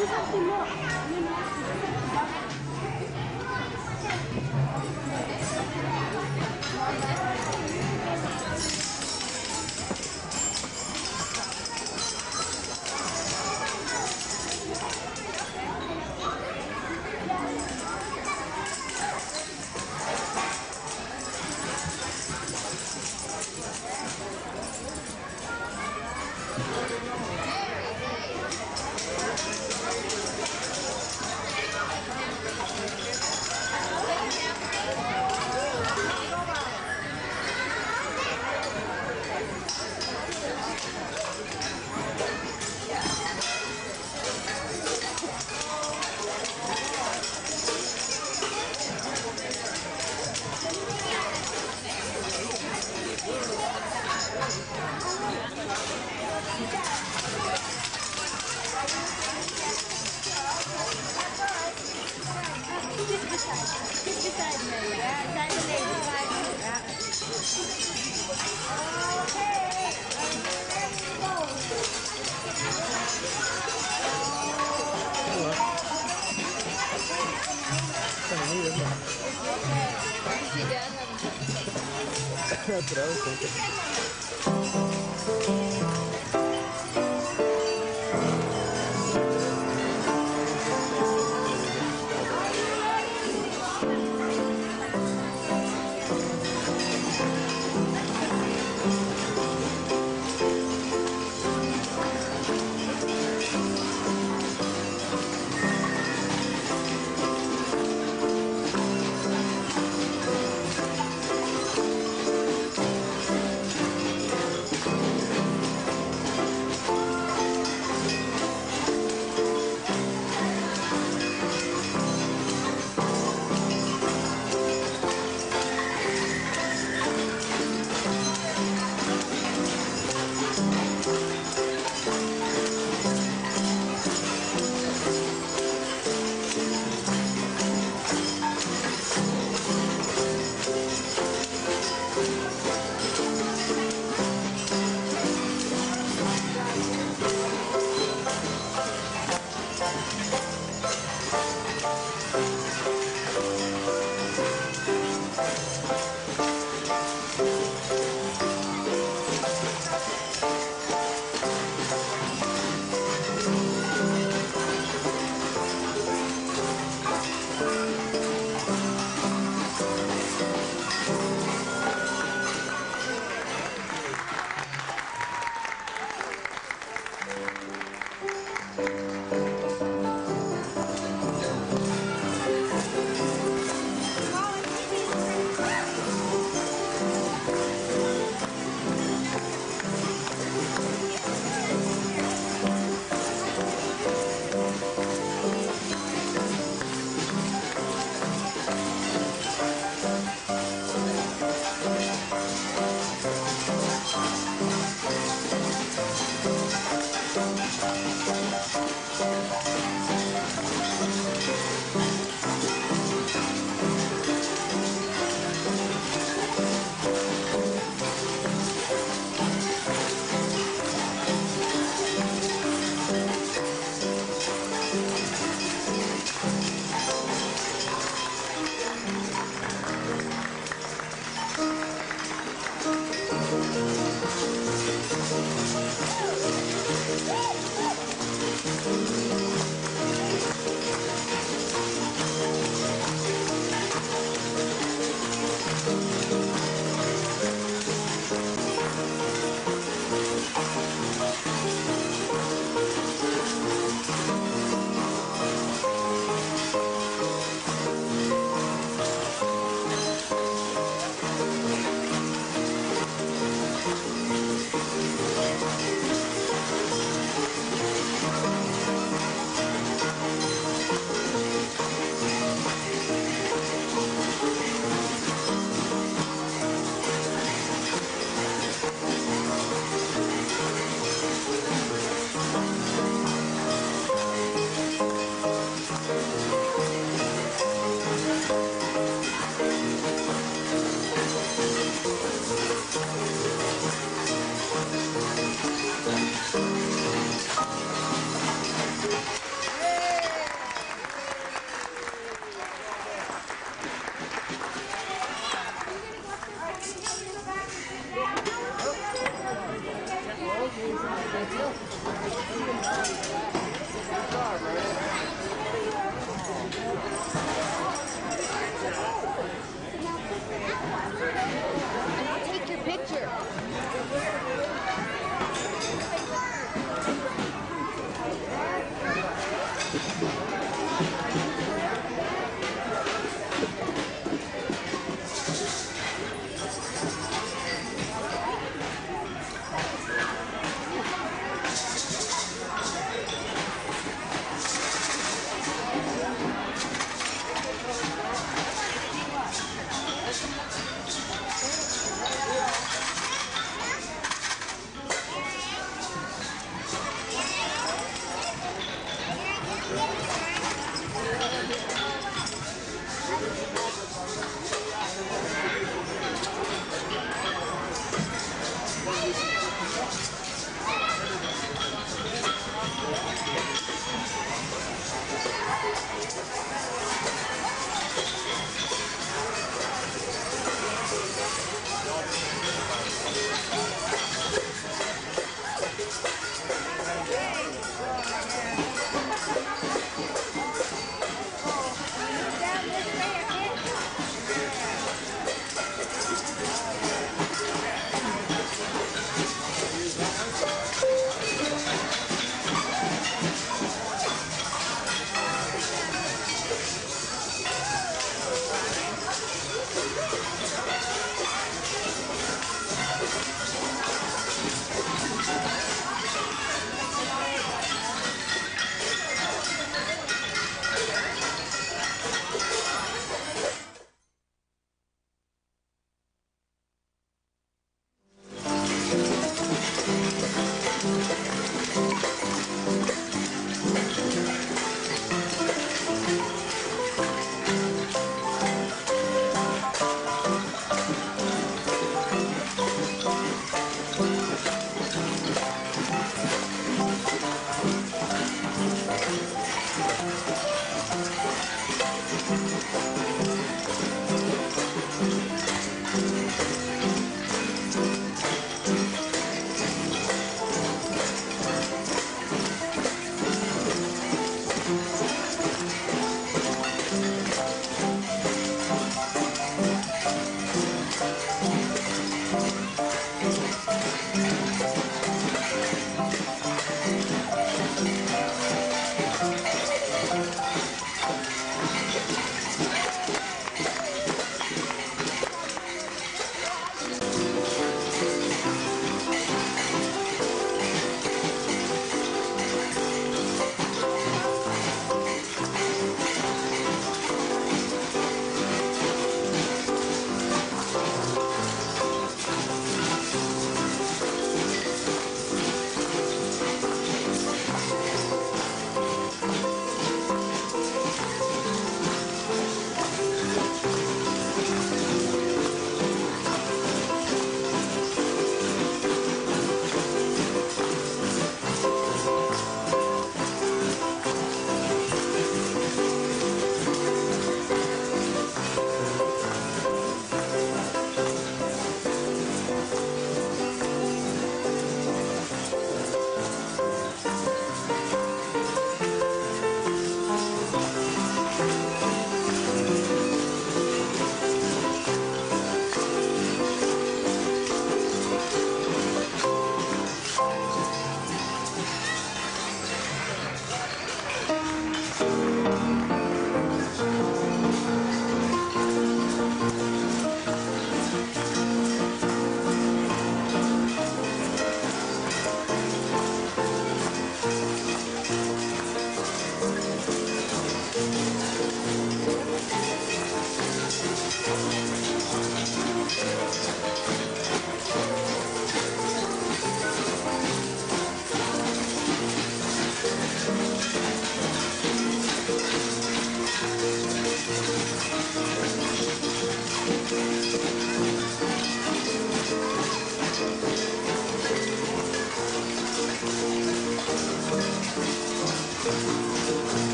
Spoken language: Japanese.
Thank you. Trampa.